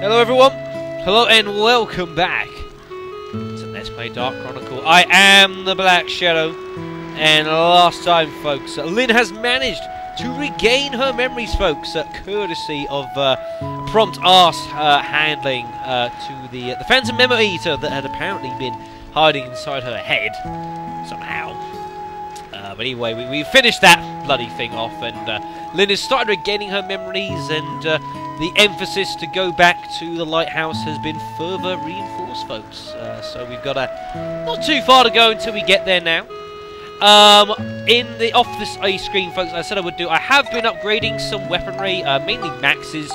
Hello everyone, hello and welcome back to Let's Play Dark Chronicle. I am the Black Shadow, and last time folks, Lin has managed to regain her memories folks, uh, courtesy of uh, prompt arse uh, handling uh, to the, the Phantom Memo Eater that had apparently been hiding inside her head, somehow. Uh, but anyway, we, we finished that bloody thing off, and uh, Lin has started regaining her memories, and uh, the emphasis to go back to the lighthouse has been further reinforced, folks. Uh, so we've got a not too far to go until we get there now. Um, in the off this A screen, folks, I said I would do. I have been upgrading some weaponry, uh, mainly Max's.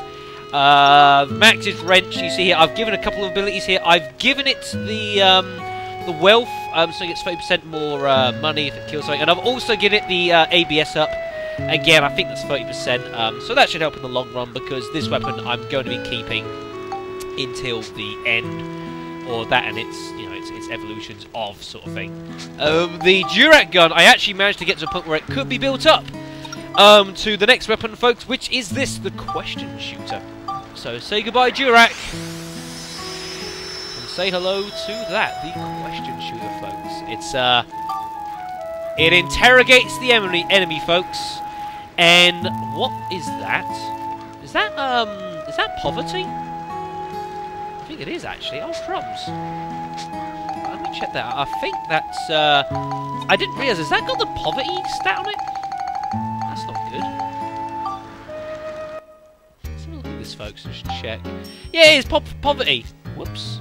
Uh, Max's wrench. You see here, I've given a couple of abilities here. I've given it the um, the wealth, um, so it gets 30% more uh, money if it kills something. And I've also given it the uh, ABS up. Again, I think that's 30%, um, so that should help in the long run because this weapon I'm going to be keeping until the end, or that and its, you know, its, its evolutions of sort of thing. Um, the Durac gun, I actually managed to get to a point where it could be built up um, to the next weapon, folks, which is this, the Question Shooter. So say goodbye, Durac and say hello to that, the question shooter, folks. It's, uh, it interrogates the enemy, enemy, folks. And what is that? Is that, um, is that poverty? I think it is, actually. Oh, crumbs. Let me check that out. I think that's, uh, I didn't realise, has that got the poverty stat on it? That's not good. Let's look at this, folks, just check. Yeah, it's po poverty. Whoops.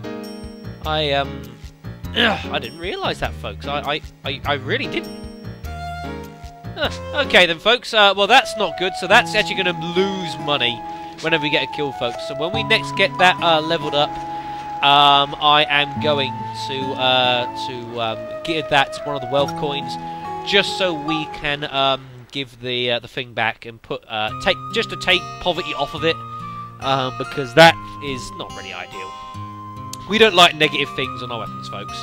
I um, ugh, I didn't realise that, folks. I, I, I, I really didn't. Okay then, folks. Uh, well, that's not good. So that's actually going to lose money whenever we get a kill, folks. So when we next get that uh, leveled up, um, I am going to uh, to um, give that one of the wealth coins, just so we can um, give the uh, the thing back and put uh, take just to take poverty off of it, um, because that is not really ideal. We don't like negative things on our weapons, folks.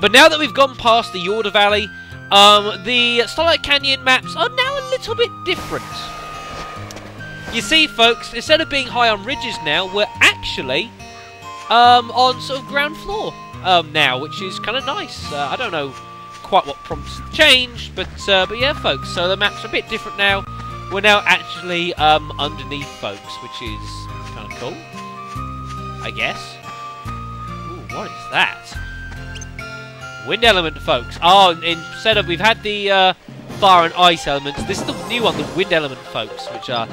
But now that we've gone past the Yorda Valley, um, the Starlight Canyon maps are now a little bit different. You see, folks, instead of being high on ridges now, we're actually um, on sort of ground floor um, now, which is kind of nice. Uh, I don't know quite what prompts the change, but uh, but yeah, folks. So the map's are a bit different now. We're now actually um, underneath, folks, which is kind of cool, I guess. What is that? Wind element, folks. Oh, instead of we've had the uh, fire and ice elements, this is the new one, the wind element, folks, which are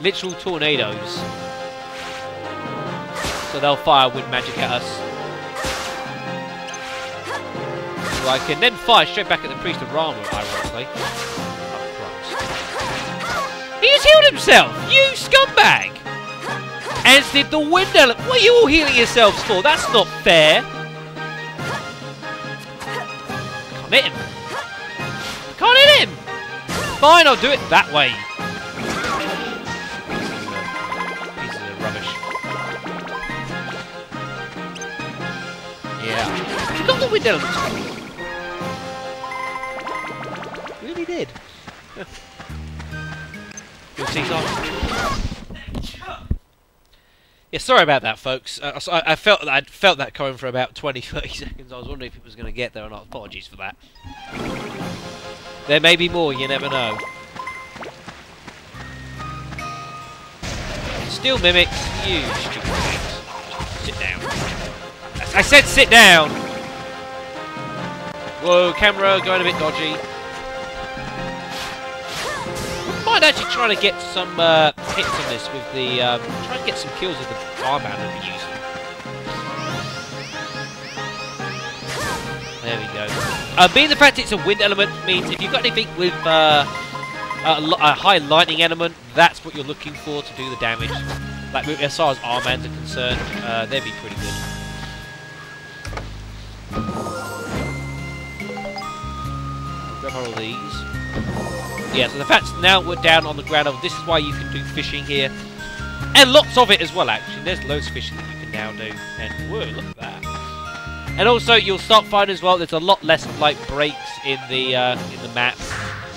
literal tornadoes. So they'll fire wind magic at us. So I can then fire straight back at the priest of Rama, ironically. Oh. He has healed himself! You scumbag! As did the wind element. What are you all healing yourselves for? That's not fair. Can't hit him. Can't hit him. Fine, I'll do it that way. Pieces of rubbish. Yeah. You got the wind element. Really did. You'll see some. Yeah, sorry about that, folks. Uh, I, I, felt I felt that coming for about 20, 30 seconds. I was wondering if it was going to get there or not. Apologies for that. There may be more. You never know. Still mimics. You. Sit down. I said sit down. Whoa, camera going a bit dodgy. Might actually try to get some uh, hits on this with the um, try and get some kills with the armband I'll be using. There we go. Uh, being the fact it's a wind element means if you've got anything with uh, a, a, high lightning element, that's what you're looking for to do the damage. Like as far as armbands are concerned, uh, they'd be pretty good. Grab all these. Yeah, so the fact now we're down on the ground level, this is why you can do fishing here. And lots of it as well, actually. There's loads of fishing that you can now do. And, whoa, look at that. And also, you'll start finding as well, there's a lot less of, like, breaks in the uh, in the map.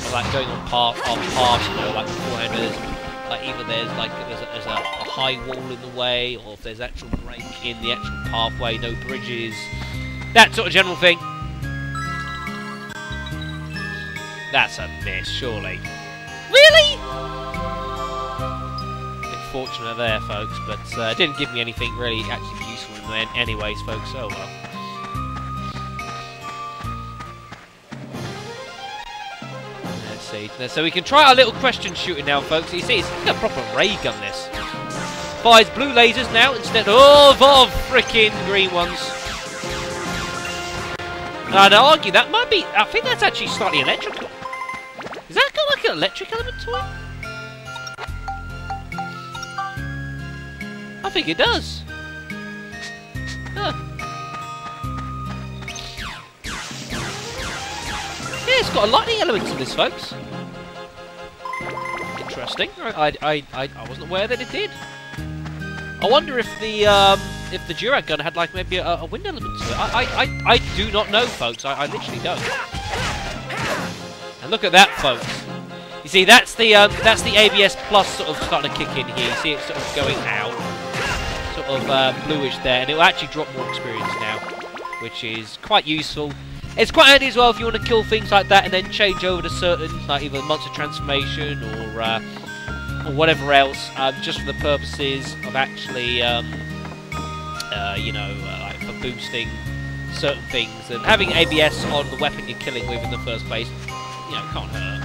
Or, like, going on path, on paths, you know, like beforehand, there's, like, either there's, like, there's a, there's a, a high wall in the way, or if there's actual break in the actual pathway, no bridges, that sort of general thing. That's a miss, surely. Really? Bit fortunate there, folks, but uh, it didn't give me anything really actually useful in the end anyways, folks. Oh well. Let's see. So we can try our little question shooting now, folks. You see, it's like a proper ray gun, this. Fires blue lasers now instead of, of freaking green ones. I'd argue that might be... I think that's actually slightly electrical. Is that got like an electric element to it? I think it does. Huh. Yeah, it's got a lightning element to this, folks. Interesting. I, I, I, I wasn't aware that it did. I wonder if the um, if the Durag gun had like maybe a, a wind element to it. I, I, I, I do not know, folks. I, I literally don't. Look at that, folks. You see, that's the um, that's the ABS Plus sort of starting to kick in here. You see it sort of going out, sort of uh, bluish there, and it will actually drop more experience now, which is quite useful. It's quite handy as well if you want to kill things like that and then change over to certain, like either monster transformation or uh, or whatever else, um, just for the purposes of actually, um, uh, you know, uh, like for boosting certain things. And having ABS on the weapon you're killing with in the first place, can't hurt.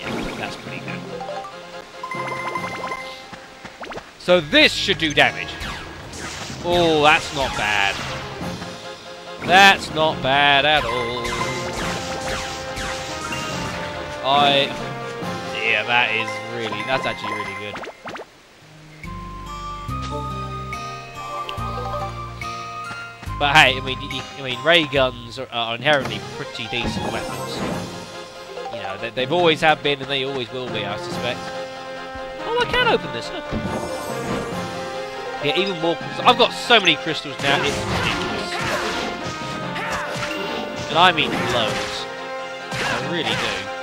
Yeah, that's pretty good. So this should do damage. Oh, that's not bad. That's not bad at all. I... Yeah, that is really... That's actually really good. But hey, I mean, you, I mean, ray guns are, are, inherently pretty decent weapons. You know, they, they've always have been, and they always will be, I suspect. Oh, I can open this. Yeah, even more. I've got so many crystals now. It's ridiculous, and I mean loads. I really do.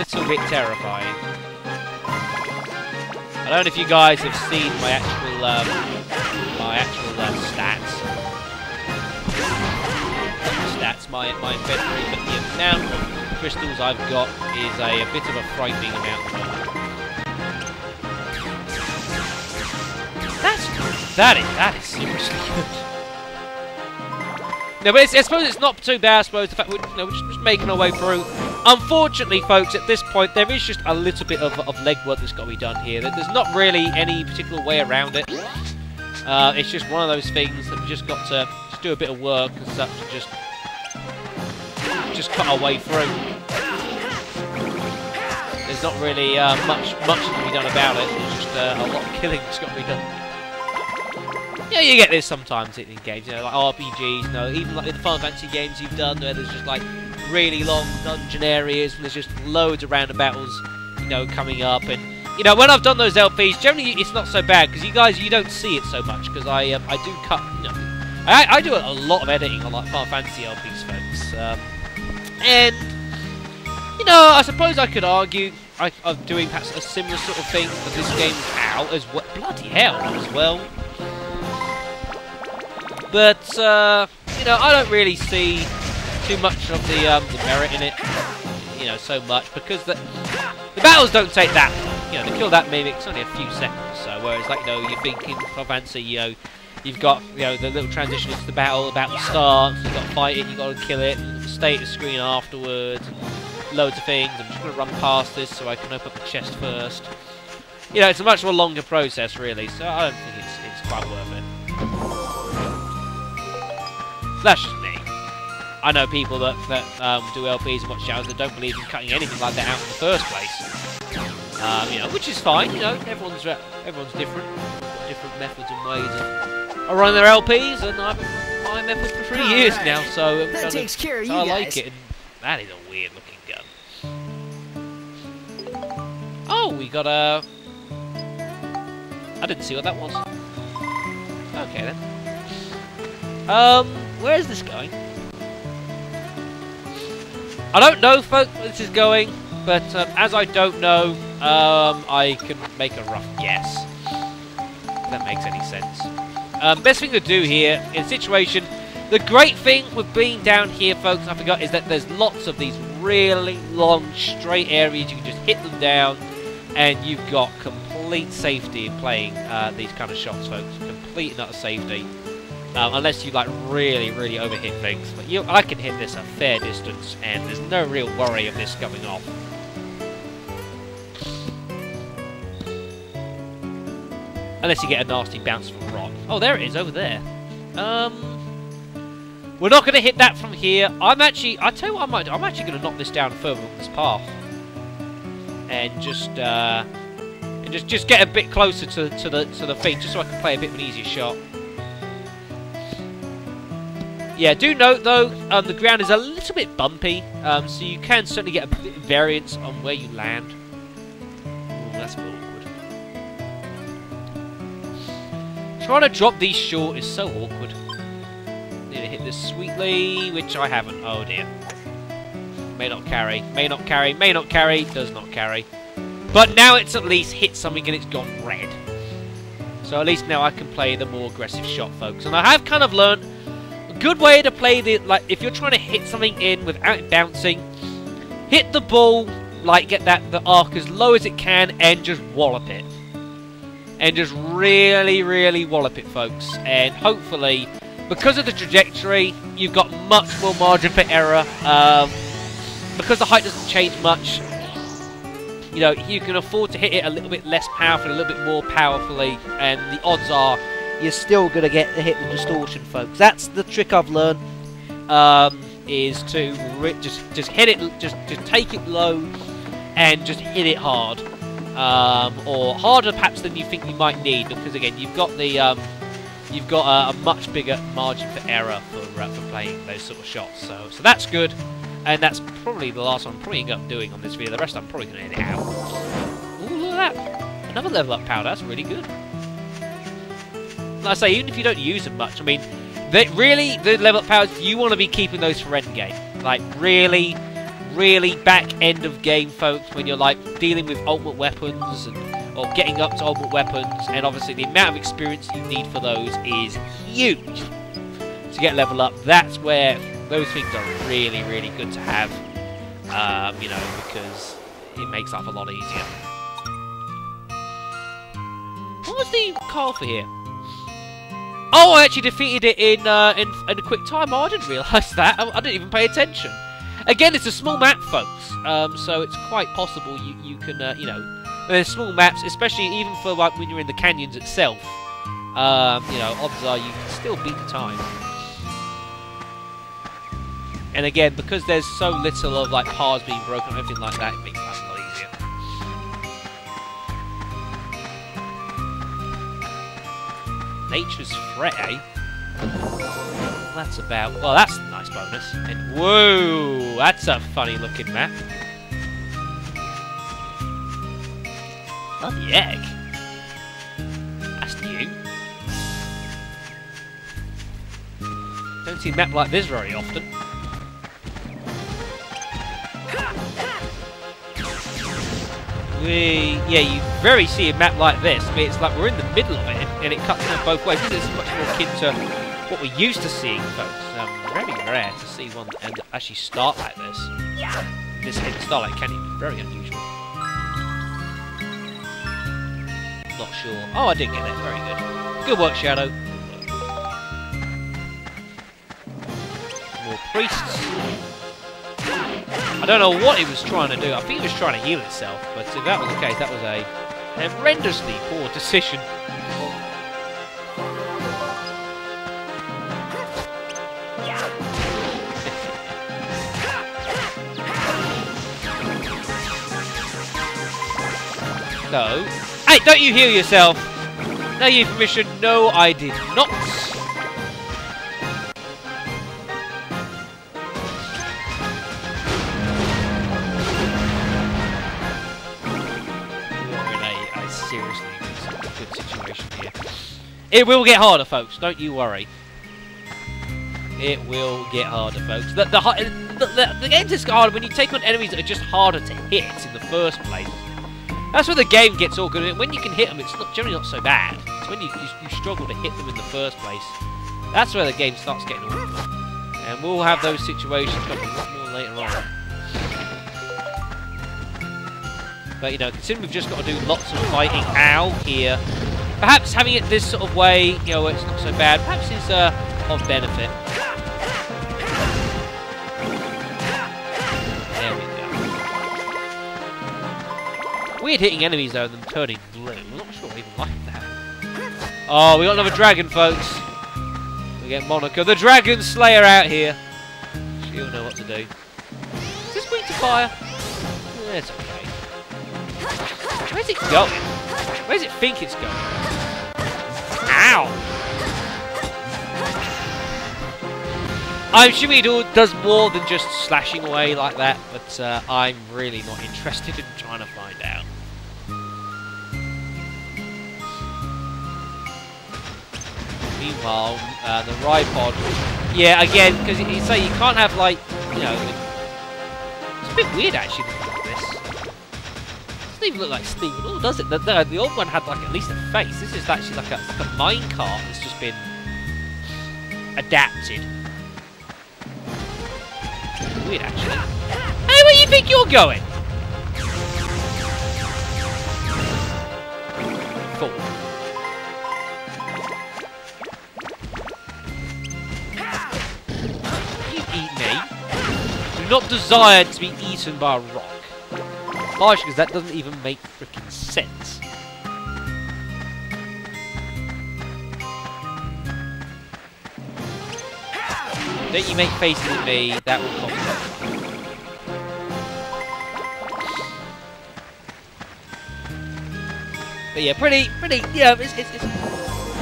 It's a little bit terrifying. I don't know if you guys have seen my actual um, My my inventory, but the amount of crystals I've got is a, a bit of a frightening amount. That's that is that is seriously good. No, but I suppose it's not too bad. I suppose the fact we're, you know, we're just, making our way through. Unfortunately, folks, at this point there is just a little bit of, of legwork that's got to be done here. There's not really any particular way around it. Uh, it's just one of those things that we've just got to just do a bit of work and such, and just just cut our way through. There's not really uh, much much to be done about it. There's just uh, a lot of killing that's got to be done. Yeah, you get this sometimes in, games, you know, like RPGs, you know, even like the Final Fantasy games you've done where there's just like really long dungeon areas and there's just loads of battles, you know, coming up. And, you know, when I've done those LPs, generally it's not so bad because you guys, you don't see it so much because I um, I do cut, you know, I, I do a lot of editing on like Final Fantasy LPs, folks. Um, and, you know, I suppose I could argue I, of doing perhaps a similar sort of thing for this game out as well. Bloody hell, as well. But, uh, you know, I don't really see too much of the, um, the merit in it, you know, so much, because the, the battles don't take that You know, to kill that mimic, it's only a few seconds, so whereas, like, you know, you're thinking Final Fantasy, you know, you've got, you know, the little transition into the battle, the battle starts, you've got to fight it, you've got to kill it, and the screen afterwards, loads of things. I'm just going to run past this so I can open up the chest first. You know, it's a much more longer process, really, so I don't think it's, it's quite worth it. That's just me. I know people that, that um, do LPs and watch channels that don't believe in cutting anything like that out in the first place. Um, you know, which is fine. You know, everyone's everyone's different, different methods and ways of, of running their LPs, and I've been method for three All years right. now, so that kind takes of, care of so you I guys. like it. And that is a weird looking gun. Oh, we got a. I didn't see what that was. Okay then. Um. Where is this going? I don't know, folks, where this is going, but um, as I don't know, um, I can make a rough guess. If that makes any sense. Um, best thing to do here in situation, the great thing with being down here, folks, I forgot, is that there's lots of these really long, straight areas. You can just hit them down, and you've got complete safety in playing uh, these kind of shots, folks. Complete utter safety. Um, unless you like really, really overhit things. But you, I can hit this a fair distance, and there's no real worry of this going off. Unless you get a nasty bounce from rock. Oh, there it is, over there. Um, we're not going to hit that from here. I'm actually, I tell you what, I might, do. I'm actually going to knock this down further up this path, and just, uh, and just, just get a bit closer to, to the, to the thing, just so I can play a bit of an easier shot. Yeah, do note though, um, the ground is a little bit bumpy, um, so you can certainly get a bit of variance on where you land. Ooh, that's awkward. Trying to drop these short is so awkward. Need to hit this sweetly, which I haven't. Oh dear. May not carry, may not carry, may not carry, does not carry. But now it's at least hit something and it's gone red. So at least now I can play the more aggressive shot, folks. And I have kind of learned a good way to play the like if you're trying to hit something in without it bouncing hit the ball like get that the arc as low as it can and just wallop it and just really really wallop it folks and hopefully because of the trajectory you've got much more margin for error um, because the height doesn't change much you know you can afford to hit it a little bit less powerfully a little bit more powerfully and the odds are you're still going to get the hit with distortion, folks. That's the trick I've learned. Um, is to just just hit it, just just take it low, and just hit it hard, um, or harder perhaps than you think you might need. Because again, you've got the um, you've got a, a, much bigger margin for error for uh, for playing those sort of shots. So so that's good, and that's probably the last one I'm probably up doing on this video. The rest I'm probably going to edit out. Ooh, look at that! Another level up powder. That's really good like I say, even if you don't use them much, I mean, they, really, the level up powers, you want to be keeping those for end game. Like, really, really back end of game, folks, when you're, like, dealing with ultimate weapons and or getting up to ultimate weapons, and obviously the amount of experience you need for those is huge to get level up. That's where those things are really, really good to have, um, you know, because it makes life a lot easier. What was the call for here? Oh, I actually defeated it in, uh, in, in a quick time. Oh, I didn't realise that. I, I, didn't even pay attention. Again, it's a small map, folks. Um, so it's quite possible you, you can, uh, you know... There's small maps, especially even for like when you're in the canyons itself. Um, you know, odds are you can still beat the time. And again, because there's so little of like paths being broken and everything like that, it makes life a lot easier. Nature's Fret, eh? That's about... Well, that's a nice bonus. And whoa! That's a funny looking map. The egg. That's new. Don't see a map like this very often. We, yeah, you very see a map like this. It's like we're in the middle of it, and it cuts down both ways. This is much more akin to what we're used to seeing, folks. Um, very rare to see one and actually start like this. This hit Starlight Canyon, very unusual. Not sure. Oh, I did get it. Very good. Good work, Shadow. More priests. I don't know what it was trying to do. I think it was trying to heal itself, but if that was the case, that was a horrendously poor decision. No. Hey, don't you heal yourself! No, you permission. No, I did not. I seriously think some good situation here. It will get harder, folks. Don't you worry. It will get harder, folks. The, the the, the, the harder when you take on enemies that are just harder to hit in the first place. That's where the game gets all good. When you can hit them, it's not generally not so bad. It's when you, you, you struggle to hit them in the first place. That's where the game starts getting awful. And we'll have those situations coming a lot more later on. But, you know, considering we've just got to do lots of fighting ow here, perhaps having it this sort of way, you know, it's not so bad, perhaps is uh, of benefit. Weird hitting enemies, though, and them turning blue. I'm not sure I even like that. Oh, we got another dragon, folks. We get Monica, the Dragon Slayer, out here. She'll know what to do. Is this weak to fire? Yeah, it's okay. Where's it going? Where does it think it's going? Ow! I'm assuming it does more than just slashing away like that, but uh, I'm really not interested in trying to find out. Meanwhile, uh, the Ridepod, yeah, again, because you say you can't have like, you know, it's a bit weird actually doesn't even look like Steve at all, does it? The, the, the, old one had like at least a face. This is actually like a, like a minecart that's just been adapted. Weird, actually. Hey, where do you think you're going? Fool. Not desire to be eaten by a rock harsh because that doesn't even make freaking sense. Don't you make faces at me, that will cost But yeah, pretty, pretty, yeah, it's, it's, it's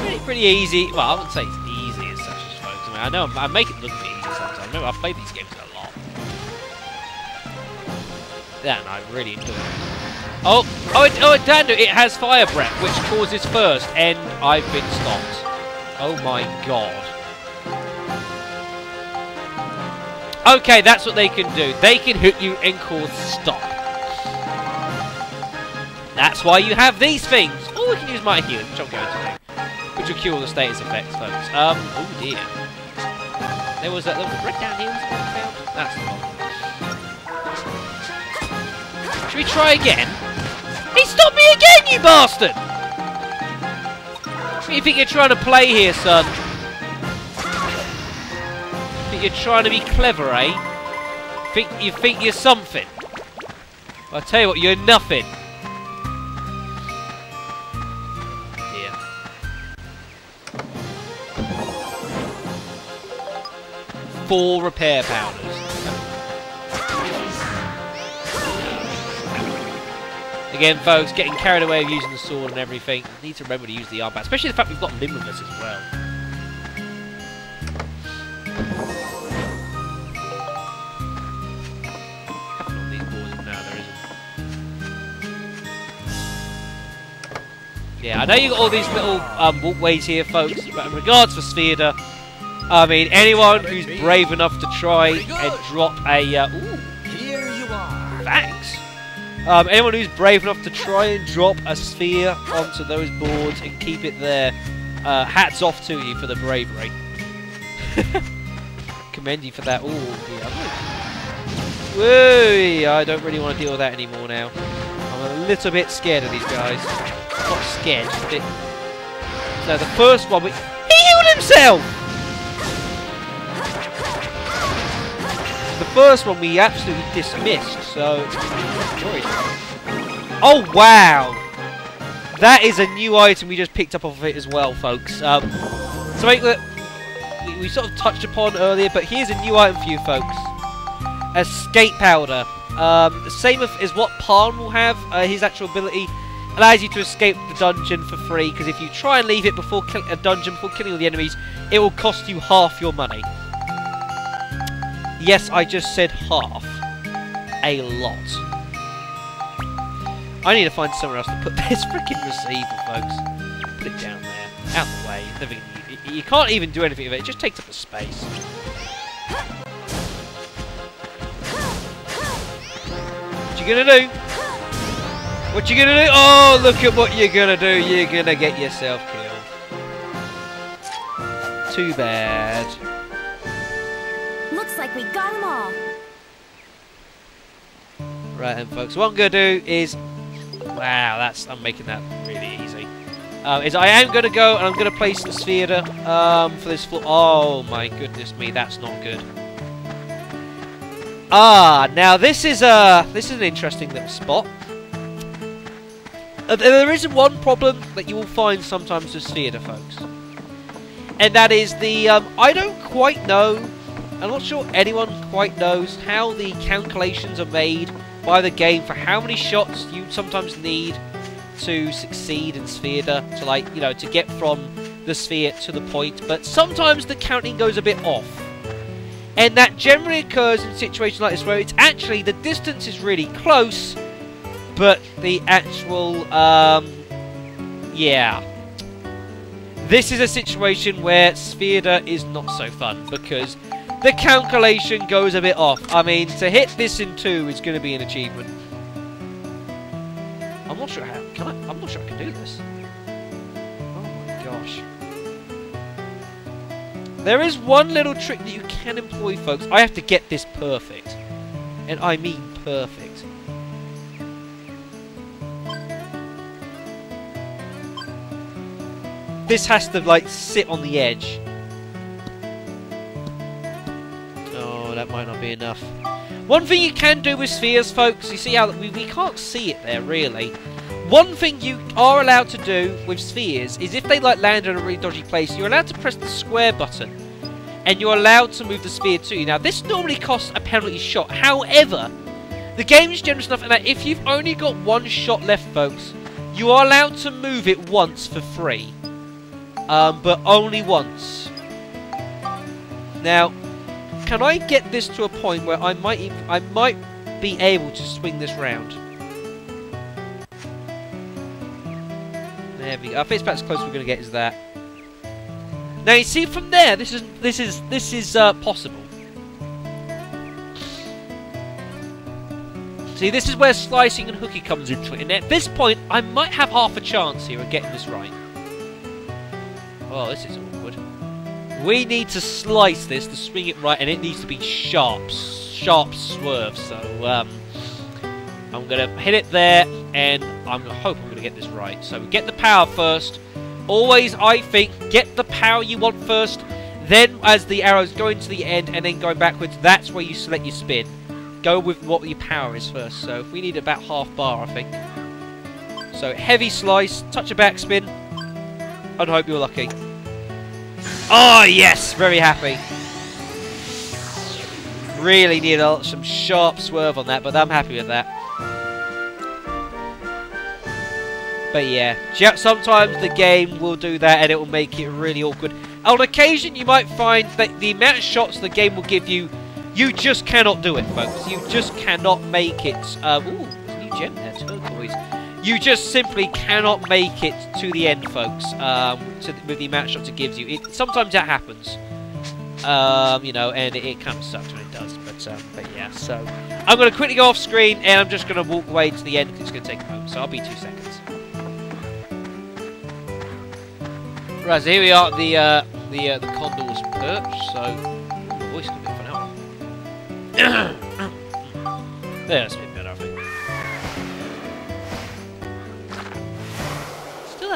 pretty, pretty easy. Well, I wouldn't say it's easy as such as folks. I mean, I know I make it look easy sometimes. Remember, I've played these games that, and I really it. Oh, oh, it, oh, it, Dando, it has fire breath, which causes first, and I've been stopped. Oh my god. Okay, that's what they can do. They can hit you and cause stop. That's why you have these things. Oh, we can use my healing, which I'm going to do. Which will cure the status effects, folks. Um, oh dear. There was a, a brick down here. That's the one. Should we try again? He stopped me again, you bastard! You think you're trying to play here, son? Think you're trying to be clever, eh? Think you think you're something? I'll tell you what, you're nothing. Here. Four repair powders. Again, folks, getting carried away of using the sword and everything. Need to remember to use the armbat, especially the fact we've got Lin with as well. Yeah, I know you've got all these little um, walkways here, folks, but in regards for Spheda, I mean, anyone who's brave enough to try and drop a... Uh, ooh, Um, anyone who's brave enough to try and drop a sphere onto those boards and keep it there, uh, hats off to you for the bravery. Commend you for that. Oh, yeah. Woo! I don't really want to deal with that anymore now. I'm a little bit scared of these guys. Not scared, just a bit... So the first one, we... he healed himself! The first one we absolutely dismissed, so... Oh, wow! That is a new item we just picked up off of it as well, folks. Um, so that we, we sort of touched upon earlier, but here's a new item for you, folks. Escape Powder. Um, same as what Pan will have, uh, his actual ability allows you to escape the dungeon for free, because if you try and leave it before a dungeon, before killing all the enemies, it will cost you half your money. Yes, I just said half. A lot. I need to find somewhere else to put this freaking receiver, folks. Put it down there. Out the way. You, can't even do anything with it. It just takes up the space. What you gonna do? What you gonna do? Oh, look at what you're gonna do. You're gonna get yourself killed. Too bad. We got them all. Right then, folks. What I'm gonna do is, wow, that's I'm making that really easy. Um, is I am gonna go and I'm gonna place the sphere um, for this floor. Oh my goodness me, that's not good. Ah, now this is a this is an interesting little spot. Uh, there is one problem that you will find sometimes with Spheda, folks. And that is the, um, I don't quite know, I'm not sure anyone quite knows how the calculations are made by the game for how many shots you sometimes need to succeed in Spheda, to like, you know, to get from the sphere to the point, but sometimes the counting goes a bit off. And that generally occurs in situations like this where it's actually, the distance is really close, but the actual, um, yeah. This is a situation where Spheda is not so fun because the calculation goes a bit off. I mean, to hit this in two is going to be an achievement. I'm not sure how. Can I? I'm not sure I can do this. Oh my gosh. There is one little trick that you can employ, folks. I have to get this perfect, and I mean perfect. This has to, like, sit on the edge. That might not be enough. One thing you can do with spheres, folks, you see how we, we can't see it there, really. One thing you are allowed to do with spheres is if they, like, land in a really dodgy place, you're allowed to press the square button. And you're allowed to move the sphere too. Now, this normally costs a penalty shot. However, the game is generous enough that if you've only got one shot left, folks, you are allowed to move it once for free um, but only once. Now, can I get this to a point where I might I might be able to swing this round? There we go. I think as close we're going to get as that. Now you see from there, this is this is this is uh, possible. See, this is where slicing and hooky comes into it. And at this point, I might have half a chance here of getting this right. Oh, this is. We need to slice this to swing it right, and it needs to be sharp, sharp swerve. So, um, I'm going to hit it there, and I'm to hope I'm going to get this right. So, we get the power first. Always, I think, get the power you want first. Then, as the arrows going to the end and then going backwards, that's where you select your spin. Go with what your power is first. So, if we need about half bar, I think. So, heavy slice, touch a backspin, and hope you're lucky. Oh, yes! Very happy. Really need a, some sharp swerve on that, but I'm happy with that. But yeah, sometimes the game will do that and it will make it really awkward. On occasion, you might find that the amount of shots the game will give you, you just cannot do it, folks. You just cannot make it. Um, ooh, new gem there, turquoise you just simply cannot make it to the end, folks, um, to, with the amount of shots it gives you. It, sometimes that happens, um, you know, and it, it, kind of sucks when it does. But, um, but yeah, so I'm going to quickly go off screen, and I'm just going to walk away to the end because it's going to take a moment. So I'll be two seconds. Right, so here we are, the uh, the uh, the condor's perch. So, my voice could be for now. There's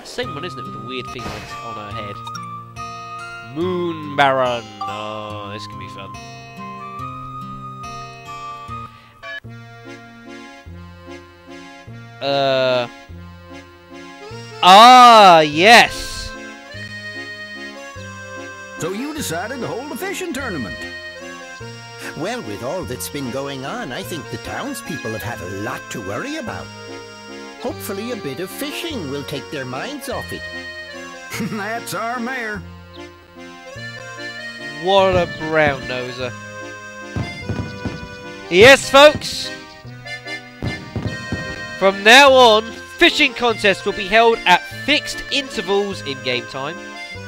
that same one, isn't it, with the weird thing on her head? Moon Baron. Oh, this can be fun. Uh. Ah, yes. So you decided to hold a fishing tournament? Well, with all that's been going on, I think the townspeople have had a lot to worry about. Hopefully a bit of fishing will take their minds off it. That's our mayor. What a brown noser. Yes, folks. From now on, fishing contests will be held at fixed intervals in game time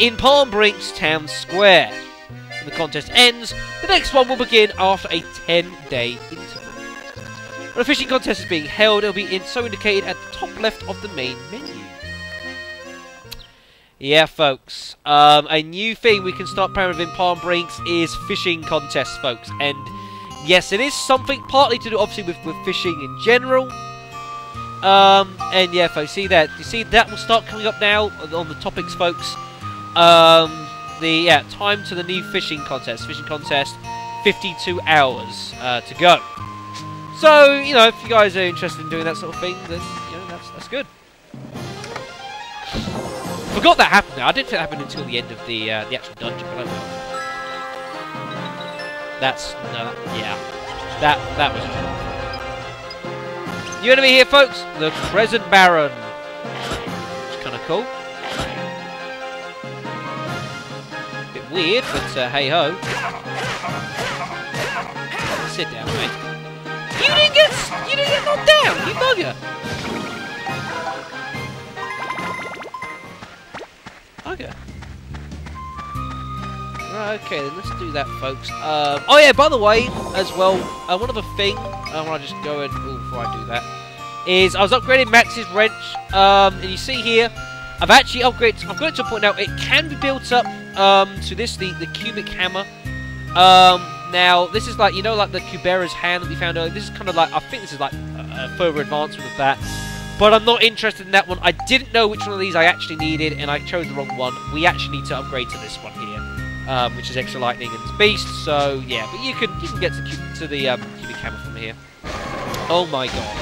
in Palm Brinks Town Square. When the contest ends, the next one will begin after a 10 day interval. A fishing contest is being held, it'll be in, so indicated at the top left of the main menu. Yeah, folks. Um, a new thing we can start playing with in Palm Brinks is fishing contests, folks. And yes, it is something partly to do, obviously, with, with fishing in general. Um, and yeah, folks, see that? You see that will start coming up now on the topics, folks. Um, the yeah time to the new fishing contest. Fishing contest, 52 hours uh, to go. So you know, if you guys are interested in doing that sort of thing, then you know that's that's good. Forgot that happened. Now. I didn't think that happened until the end of the uh, the actual dungeon, but I will. That's no, that, yeah, that that was. New enemy here, folks. The Crescent Baron. It's kind of cool. Bit weird, but uh, hey ho. Sit down, mate. You didn't get you didn't get knocked down, you bugger. Okay. Right, okay, then let's do that, folks. Um, oh yeah, by the way, as well, uh, one other thing, I want to just go and, ooh, before I do that, is I was upgrading Max's wrench, um, and you see here, I've actually upgraded, I've got it to a point now, it can be built up um, to this, the, the cubic hammer. Um, now, this is like, you know, like the Cubera's hand that we found earlier, this is kind of like, I think this is like a, a further advancement of that. But I'm not interested in that one. I didn't know which one of these I actually needed, and I chose the wrong one. We actually need to upgrade to this one here, um, which is extra lightning and beast. So yeah, but you can you can get to, to the um, cubic hammer from here. Oh my god!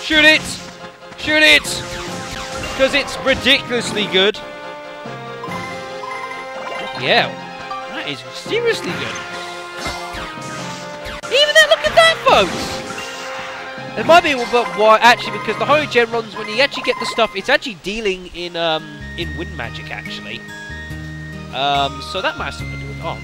Shoot it! Shoot it! Because it's ridiculously good. Yeah, that is seriously good. Even that, look at that, folks! It might be but why actually because the Holy Gemrons when you actually get the stuff it's actually dealing in um in wind magic actually. Um so that might have something to do with oh.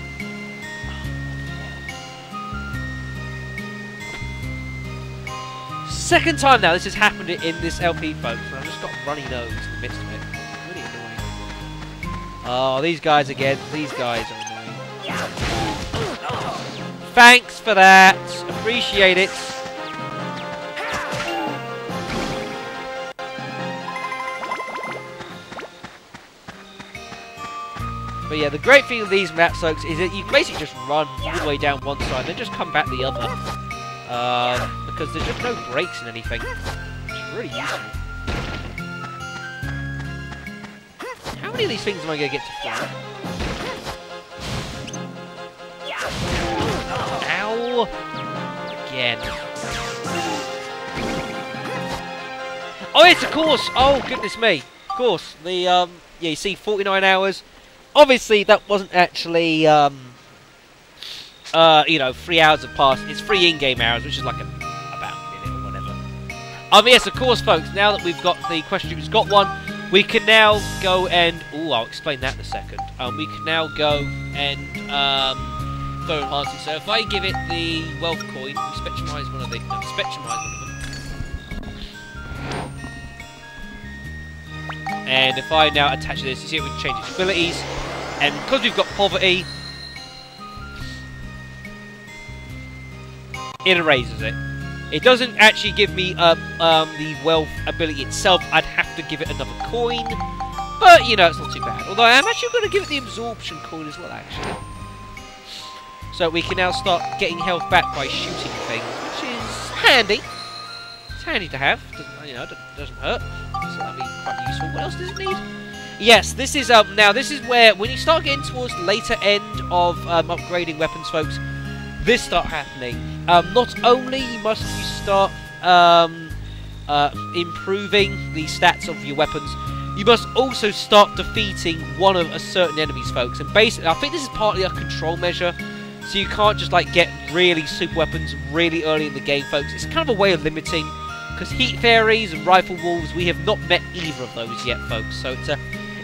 Second time now this has happened in this LP folks and I've just got runny nose in the midst of it. Really annoying. Oh these guys again, these guys are. Thanks for that. Appreciate it. But yeah, the great thing with these maps, folks, is that you basically just run all the way down one side, then just come back the other. Um, because there's just no breaks in anything. It's really useful. How many of these things am I going to get to fly? Again. Oh, it's of course! Oh, goodness me. Of course. The, um, yeah, you see 49 hours obviously that wasn't actually um, uh, you know three hours have passed it's three in-game hours which is like a, about a minute or whatever um yes of course folks now that we've got the question we've got one we can now go and oh I'll explain that in a second um, we can now go and um, so if I give it the wealth coin we spectrumize one of the no, spectrumize one of them And if I now attach this, you see it would change its abilities. And because we've got poverty, it erases it. It doesn't actually give me uh, um, the wealth ability itself. I'd have to give it another coin. But, you know, it's not too bad. Although I am actually going to give it the absorption coin as well, actually. So we can now start getting health back by shooting things, which is handy. It's handy to have. Doesn't, you know, doesn't hurt. So that'd be quite useful. What else does it need? Yes, this is um now this is where when you start getting towards the later end of um, upgrading weapons, folks, this start happening. Um, not only must you start um, uh, improving the stats of your weapons, you must also start defeating one of a certain enemies, folks. And basically, I think this is partly a control measure. So you can't just like get really super weapons really early in the game, folks. It's kind of a way of limiting because Heat Fairies and Rifle Wolves, we have not met either of those yet, folks. So it's a,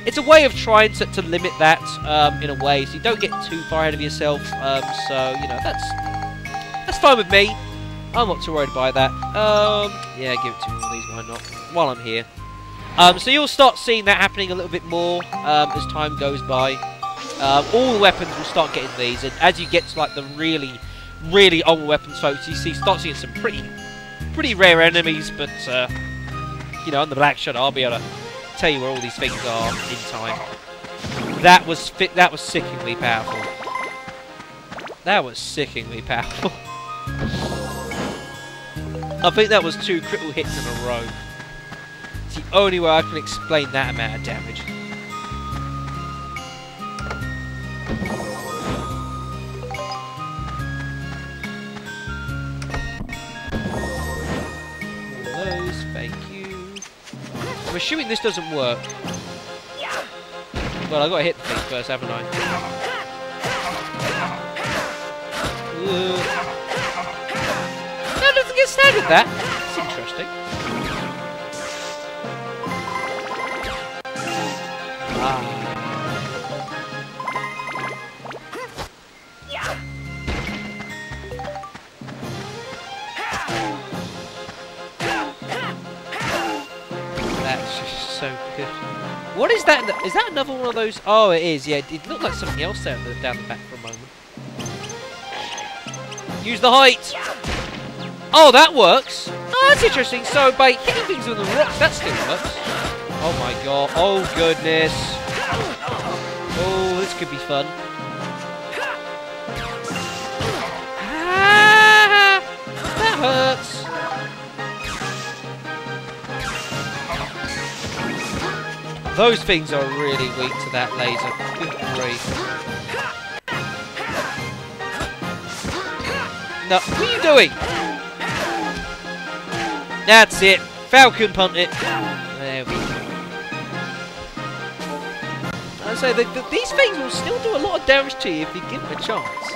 it's a way of trying to, to limit that um, in a way, so you don't get too far ahead of yourself. Um, so, you know, that's that's fine with me. I'm not too worried by that. Um, yeah, give it to me, please, why not? While I'm here. Um, so you'll start seeing that happening a little bit more um, as time goes by. Um, all the weapons will start getting these, and as you get to like the really really old weapons, folks, you see, start seeing some pretty, pretty rare enemies. But uh, you know, on the Black shot, I'll be able to tell you where all these things are in time. That was fit. That was sickeningly powerful. That was sickeningly powerful. I think that was two critical hits in a row. It's the only way I can explain that amount of damage. I'm assuming this doesn't work. Well, I got to hit the thing first, haven't I? Ugh. No, doesn't get staggered that. That? Is that another one of those? Oh, it is. Yeah, it looked like something else down the, down the back for a moment. Use the height. Oh, that works. Oh, that's interesting. So by hitting things with the rocks, that still works. Oh my god. Oh goodness. Oh, this could be fun. Those things are really weak to that laser. Good grief. No, what are you doing? That's it. Falcon punt it. There we go. I say the, these things will still do a lot of damage to you if you give them a chance.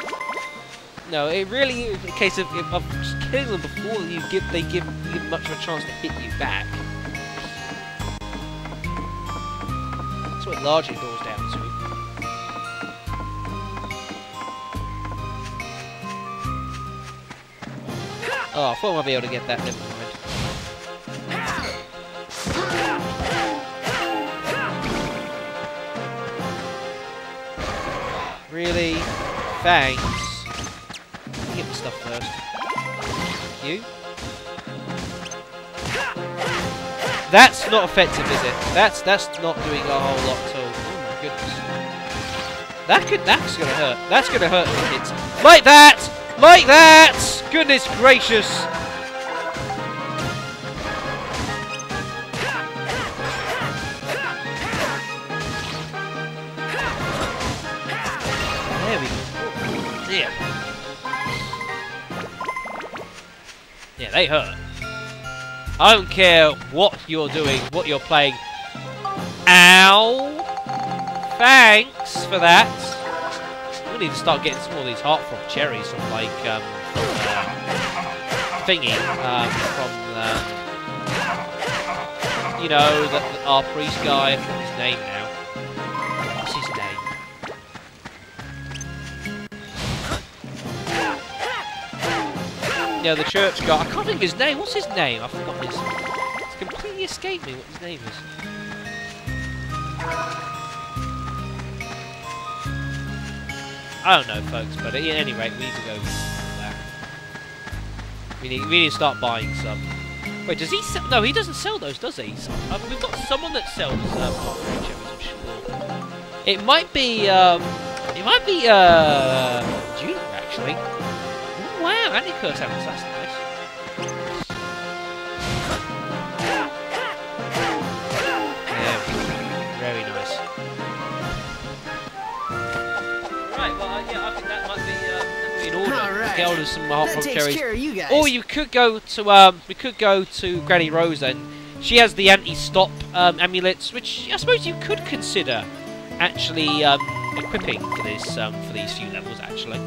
No, it really is a case of, of killing them before you give they give, give much of a chance to hit you back. What it largely boils down to. Oh, I thought I might be able to get that. Really? Thanks. Get the stuff first. You? That's not effective, is it? That's that's not doing a whole lot at all. Oh my goodness. That could that's gonna hurt. That's gonna hurt the kids. Like that! Like that! Goodness gracious! There we go. Yeah. Yeah, they hurt. I don't care what you're doing, what you're playing. Ow! Thanks for that. We need to start getting some of these heart throb cherries from like um uh, thingy um, from um, you know the, the, our priest guy. I forgot his name now. Yeah, the church guy. I can't think of his name. What's his name? I forgot his. It's completely escaped me what his name is. I don't know, folks, but at any rate, we need to go. We need, we need to start buying some. Wait, does he sell? No, he doesn't sell those, does he? Uh, we've got someone that sells um, popcorn cherries, sure. It might be, um, it might be, uh, actually. Ooh, wow, Andy Curse Evans, that's nice. There we go. Very nice. Right, well, uh, yeah, I think that might be, uh, that be in order. All right. Get hold of some That takes cherries. care of you guys. Or you could go to um, we could go to Granny Rose then. She has the anti-stop um, amulets, which I suppose you could consider actually um, equipping for this um, for these few levels actually.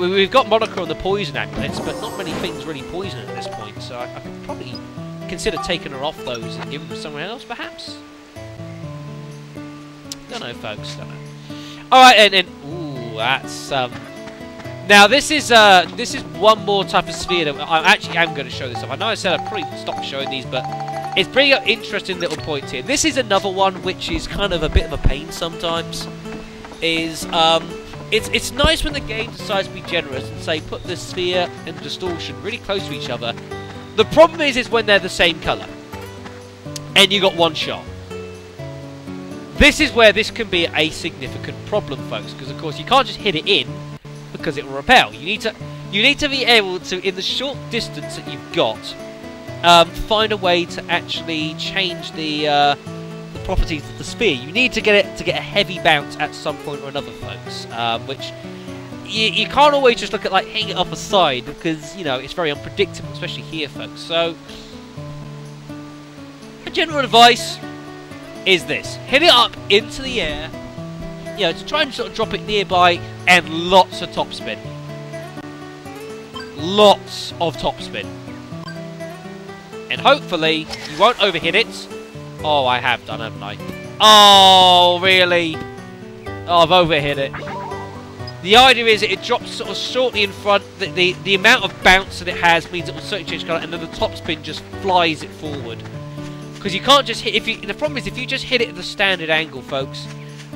We, we've got Monica on the poison amulets, but not many things really poison at this point, so I, I could probably consider taking her off those and giving them to someone else, perhaps. Don't know, folks. Don't know. All right, and then ooh, that's um. Now this is uh this is one more type of sphere that I actually am going to show this off. I know I said I'd probably stop showing these, but it's bringing up interesting little points here. This is another one which is kind of a bit of a pain sometimes. Is um it's it's nice when the game decides to be generous and say put the sphere and distortion really close to each other. The problem is is when they're the same colour. And you got one shot. This is where this can be a significant problem, folks, because of course you can't just hit it in because it will repel. You need to you need to be able to, in the short distance that you've got, um, find a way to actually change the uh, the properties of the sphere. You need to get it to get a heavy bounce at some point or another, folks. Um, which you, you can't always just look at like hitting it off a side because you know it's very unpredictable, especially here, folks. So, a general advice is this: hit it up into the air. You know, to try and sort of drop it nearby, and lots of topspin. Lots of topspin. And hopefully, you won't overhit it. Oh, I have done, haven't I? Oh, really? Oh, I've overhit it. The idea is it drops sort of shortly in front. The, the, the amount of bounce that it has means it will certainly change colour, and then the topspin just flies it forward. Because you can't just hit... If you, the problem is, if you just hit it at the standard angle, folks,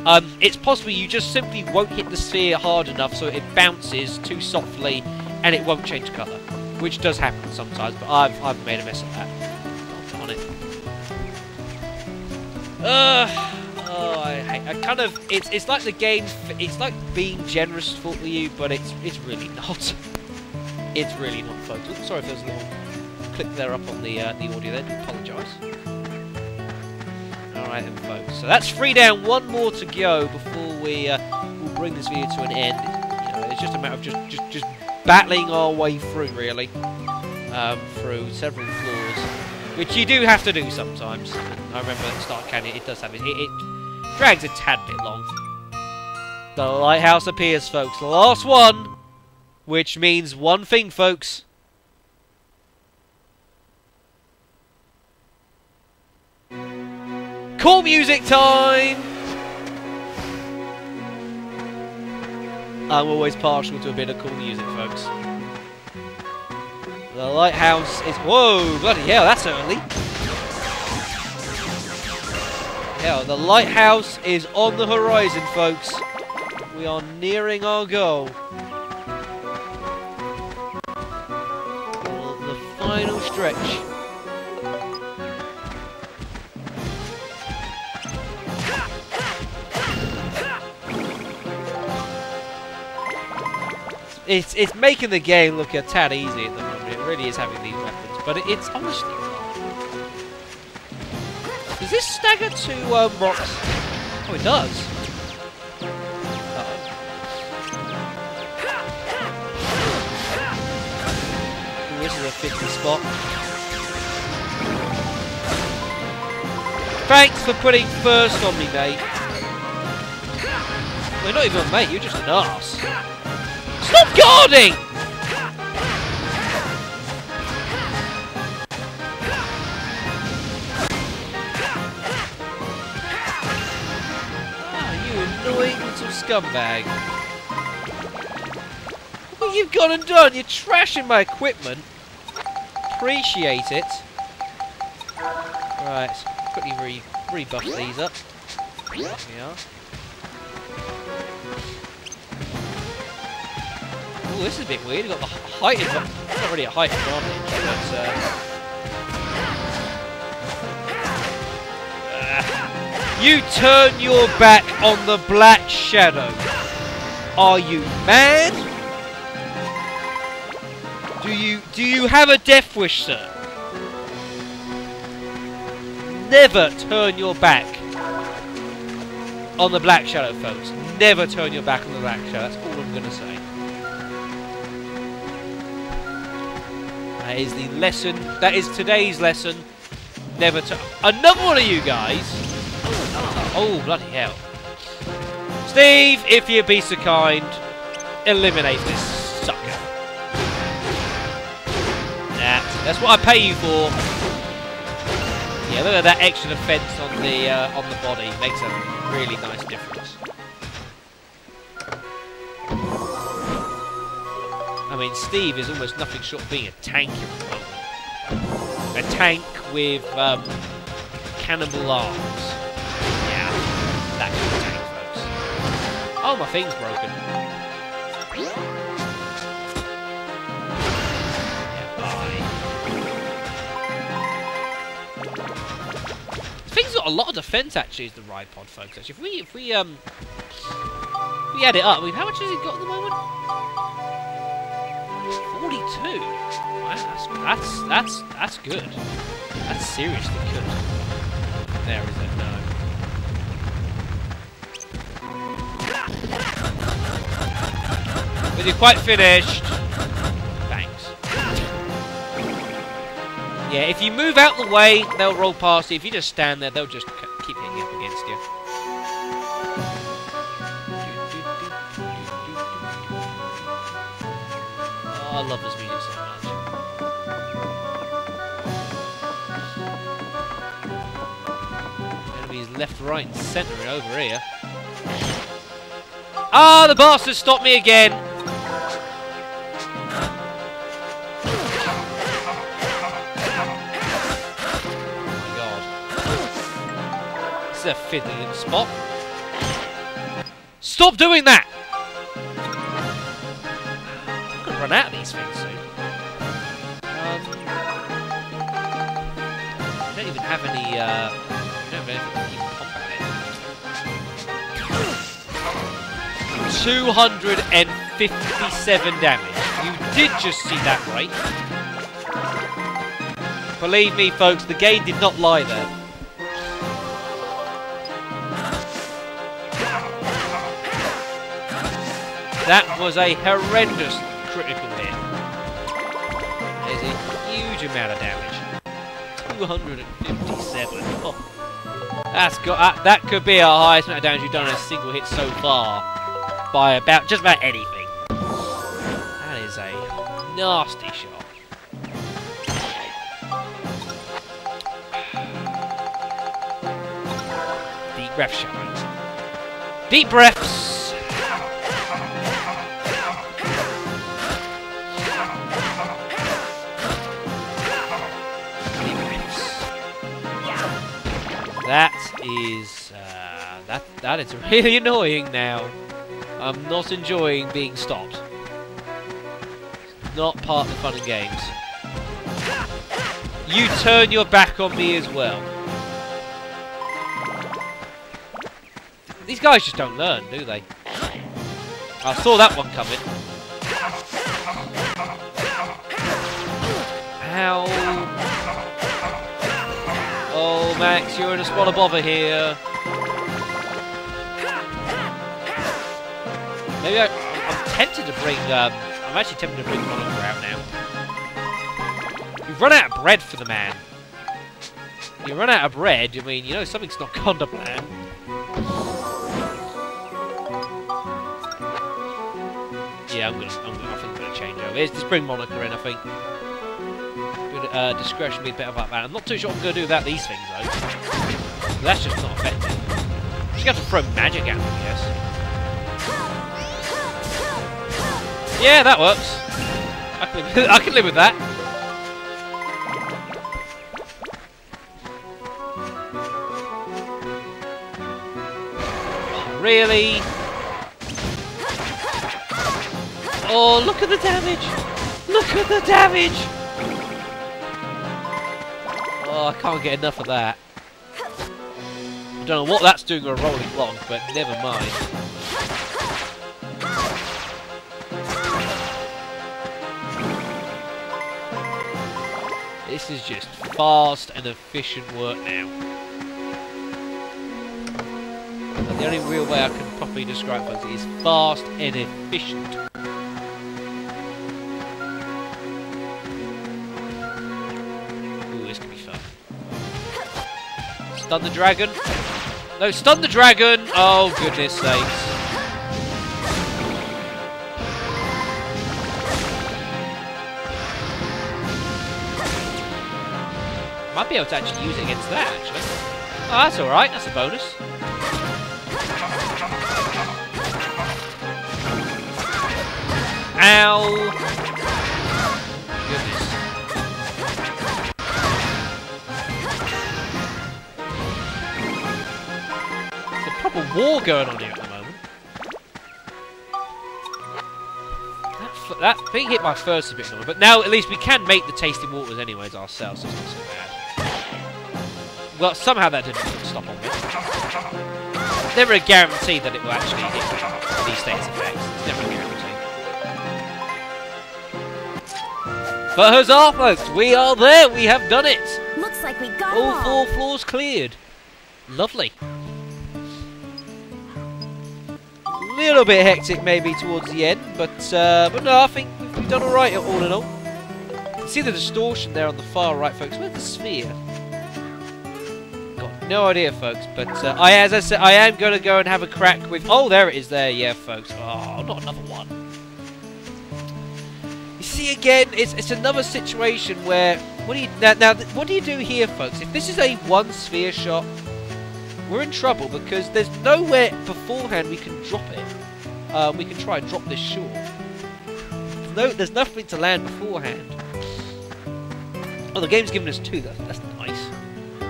um, it's possible you just simply won't hit the sphere hard enough so it bounces too softly and it won't change colour. Which does happen sometimes, but I've, I've made a mess of that. Uh, oh, I, I kind of... It's, it's like the game... It's like being generous for you, but it's, it's really not. It's really not, folks. Oops, sorry if there's a little click there up on the, uh, the audio there. Do apologise. Alright then, folks. So that's three down, one more to go before we uh, we'll bring this video to an end. You know, it's just a matter of just just, just battling our way through, really, um, through several which you do have to do sometimes. I remember at Start Canyon, it does have it. It, it drags a tad bit long. The lighthouse appears, folks. The last one, which means one thing, folks. Cool music time! I'm always partial to a bit of cool music, folks. The lighthouse is... Whoa, bloody hell, that's early. Hell, the lighthouse is on the horizon, folks. We are nearing our goal. The final stretch. It's it's making the game look a tad easy at the moment. It really is having these weapons, but it, it's honestly. Does this stagger to um, rocks? Oh, it does. Uh-oh. Ooh, this is a 50 spot. Thanks for putting first on me, mate. Well, not even a mate, you're just an ass. Stop guarding! Scumbag. What you've gone and done? You're trashing my equipment. Appreciate it. Right, quickly re rebuff these up. There we are. Ooh, this is a bit weird. You've got the height. It's not really a height advantage, but uh, you turn your back on the Black Shadow. Are you mad? Do you do you have a death wish, sir? Never turn your back on the Black Shadow, folks. Never turn your back on the Black Shadow. That's all I'm gonna say. That is the lesson. That is today's lesson. Never to another one of you guys. Oh bloody hell, Steve! If you'd be so kind, eliminate this sucker. That that's what I pay you for. Yeah, look at that extra defense on the uh, on the body. Makes a really nice difference. I mean, Steve is almost nothing short of being a tank. A tank with um, cannibal arms. Oh, my thing's broken. Thing's got a lot of defense actually is the Ridepod folks actually. If we if we um we add it up, I mean, how much has it got at the moment? Forty-two. Wow, that's that's that's that's good. That's seriously good. There is it. No. you're quite finished. Thanks. Yeah, if you move out the way, they'll roll past you. If you just stand there, they'll just keep hitting up against you. Oh, I love this music so much. Left, right, and centre over here. Ah, the bastard stopped me again! Oh my god. This is a fiddly spot. Stop doing that! I'm gonna run out of these things soon. Um, I don't even have any, uh, 257 damage. You did just see that right. Believe me, folks, the game did not lie there. That was a horrendous critical hit. There's a huge amount of damage. 257. Oh. That's got that, that could be our highest amount of damage we've done in a single hit so far by about just about anything. That is a nasty shot. Deep breath, breaths. Deep breaths. That is uh, that that is really annoying now. I'm not enjoying being stopped. Not part of the fun and games. You turn your back on me as well. These guys just don't learn, do they? I saw that one coming. Ow. Oh, Max, you're in a spot of bother here. Maybe I, I'm tempted to bring. Um, I'm actually tempted to bring Monica out now. You've run out of bread for the man. You run out of bread. I mean, you know something's not gone to plan. Yeah, I'm gonna. I'm gonna I think I'm gonna change over. Let's just bring Monica in. I think. Good uh, discretion be bit about that. I'm not too sure what I'm gonna do without these things though. That's just not effective. Just got to throw magic at them, I guess. Yeah, that works. I can live, with that. Really? Oh, look at the damage! Look at the damage! Oh, I can't get enough of that. I don't know what that's doing on a rolling block, but never mind. This is just fast and efficient work now. And the only real way I can properly describe it is fast and efficient. Ooh, this could be fun. Stun the dragon. No, stun the dragon! Oh, goodness sakes. To actually use it against that, actually. Oh, that's alright. That's a bonus. Ow! Goodness. There's a proper war going on here at the moment. That, that thing hit my first is a bit annoying, but now at least we can make the tasty waters anyways ourselves, Well, somehow that didn't stop. on with. Never a guarantee that it will actually hit these states effects. It's never a guarantee. But huzzah, folks! We are there! We have done it! Looks like we got All four floors cleared. Lovely. A little bit hectic maybe towards the end, but uh, but no, I think we've, we've done all right all in all. You see the distortion there on the far right, folks. Where's the sphere? No idea, folks. But uh, I, as I said, I am going to go and have a crack with. Oh, there it is. There, yeah, folks. Oh, not another one. You see, again, it's it's another situation where what do you now? Now, what do you do here, folks? If this is a one sphere shot, we're in trouble because there's nowhere beforehand we can drop it. Uh, we can try and drop this short. No, there's nothing to land beforehand. Oh, the game's given us two. That's, that's.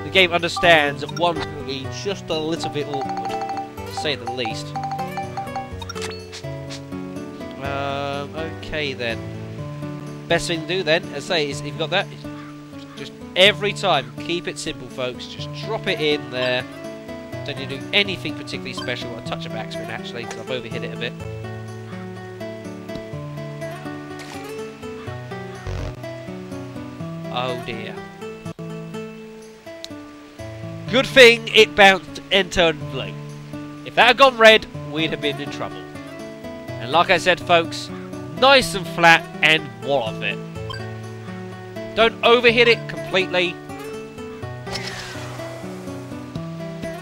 The game understands that one's going to be just a little bit awkward, to say the least. Um, okay then. Best thing to do then, as I say, is if you've got that, just every time, keep it simple, folks. Just drop it in there. Don't need to do anything particularly special. A touch of backspin actually, because I've overhit it a bit. Oh dear. Good thing it bounced and turned blue. If that had gone red, we'd have been in trouble. And like I said, folks, nice and flat and what of it. Don't overhit it completely.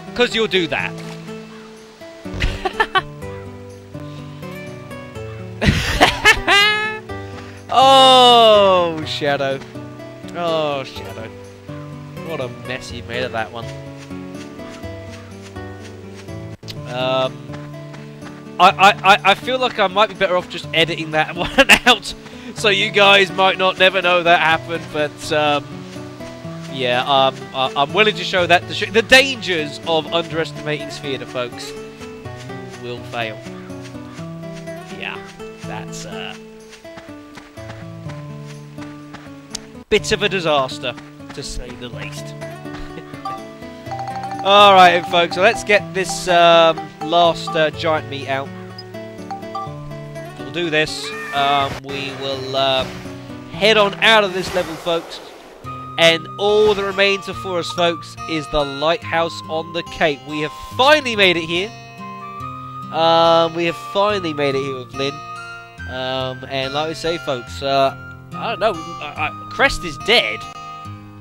Because you'll do that. oh, Shadow. Oh, Shadow. What a mess you made of that one. Um, I, I, I- feel like I might be better off just editing that one out, so you guys might not never know that happened. But um, yeah, um, I, I'm willing to show that the, sh the dangers of underestimating Sphere to folks will fail. Yeah, that's uh, bit of a disaster, to say the least. Alright, folks, so let's get this um, last uh, giant meat out. We'll do this. Um, we will um, head on out of this level, folks. And all that remains for us, folks, is the lighthouse on the cape. We have finally made it here. Um, we have finally made it here with Lin. Um, and like we say, folks, uh, I don't know. Uh, uh, Crest is dead.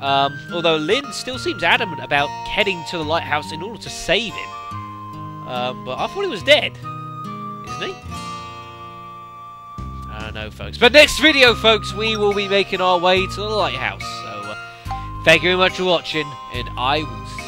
Um, although Lin still seems adamant about heading to the lighthouse in order to save him. Um, but I thought he was dead. Isn't he? I don't know, folks. But next video, folks, we will be making our way to the lighthouse. So, uh, thank you very much for watching, and I will.